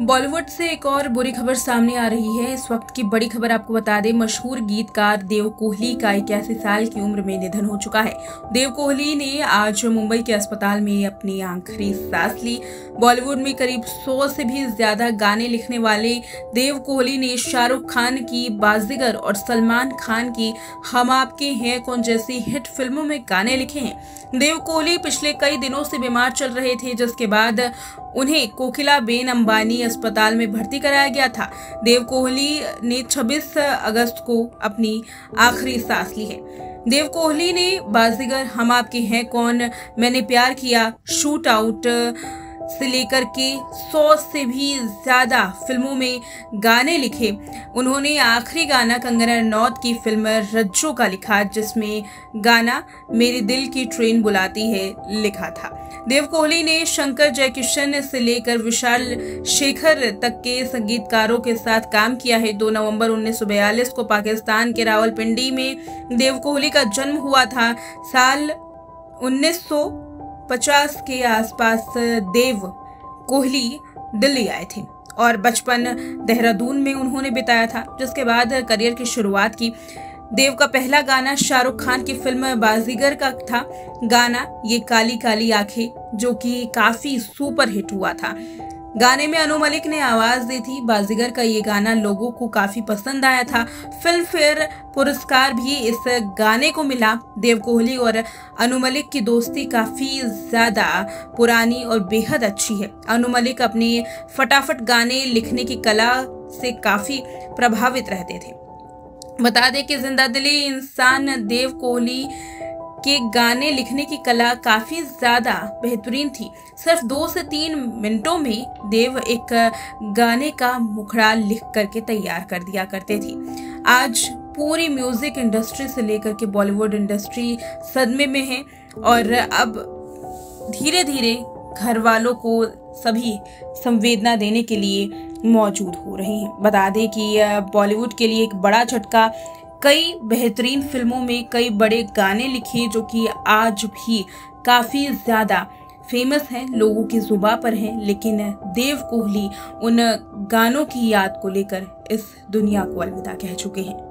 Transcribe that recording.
बॉलीवुड से एक और बुरी खबर सामने आ रही है। इस वक्त की बड़ी खबर आपको बता दें, मशहूर गीतकार देव कोहली का इक्यासी साल की उम्र में निधन हो चुका है। देव कोहली ने आज मुंबई के अस्पताल में अपनी आखिरी सांस ली। बॉलीवुड में करीब 100 से भी ज़्यादा गाने लिखने वाले देव कोहली ने शाहरुख खान की बाजीगर और सलमान खान की हम आपके हैं कौन जैसी हिट फ़िल्मों में गाने लिखे हैं। देव कोहली पिछले कई दिनों से बीमार चल रहे थे, जिसके बाद उन्हें कोकिला बेन अंबानी अस्पताल में भर्ती कराया गया था। देव कोहली ने 26 अगस्त को अपनी आखिरी सांस ली है। देव कोहली ने, बाजीगर, हम आपके हैं कौन? मैंने प्यार किया, शूट आउट से लेकर के सौ से भी ज़्यादा फ़िल्मों में गाने लिखे। उन्होंने आखिरी गाना कंगना रनौत की फ़िल्म रज्जो का लिखा, जिसमें गाना मेरे दिल की ट्रेन बुलाती है लिखा था। देव कोहली ने शंकर जयकिशन से लेकर विशाल शेखर तक के संगीतकारों के साथ काम किया है। दो नवंबर 1942 को पाकिस्तान के रावलपिंडी में देव कोहली का जन्म हुआ था। साल 1900 पचास के आसपास देव कोहली दिल्ली आए थे और बचपन देहरादून में उन्होंने बिताया था, जिसके बाद करियर की शुरुआत की। देव का पहला गाना शाहरुख खान की फ़िल्म बाजीगर का था। गाना ये काली काली आँखें, जो कि काफ़ी सुपर हिट हुआ था। गाने में अनु मलिक ने आवाज़ दी थी। बाजीगर का ये गाना लोगों को काफ़ी पसंद आया था। फ़िल्म फेयर पुरस्कार भी इस गाने को मिला। देव कोहली और अनु मलिक की दोस्ती काफ़ी ज़्यादा पुरानी और बेहद अच्छी है। अनु मलिक अपने फटाफट गाने लिखने की कला से काफ़ी प्रभावित रहते थे। बता दें कि ज़िंदा दिली इंसान, देव कोहली के गाने लिखने की कला काफ़ी ज़्यादा बेहतरीन थी। सिर्फ़ दो से तीन मिनटों में देव एक गाने का मुखड़ा लिख करके तैयार कर दिया करते थे। आज पूरी म्यूज़िक इंडस्ट्री से लेकर के बॉलीवुड इंडस्ट्री सदमे में है और अब धीरे धीरे घर वालों को सभी संवेदना देने के लिए मौजूद हो रहे हैं। बता दें कि बॉलीवुड के लिए एक बड़ा झटका कई बेहतरीन फ़िल्मों में कई बड़े गाने लिखे जो कि आज भी काफ़ी ज़्यादा फ़ेमस हैं, लोगों की जुबा पर हैं, लेकिन देव कोहली उन गानों की याद को लेकर इस दुनिया को अलविदा कह चुके हैं।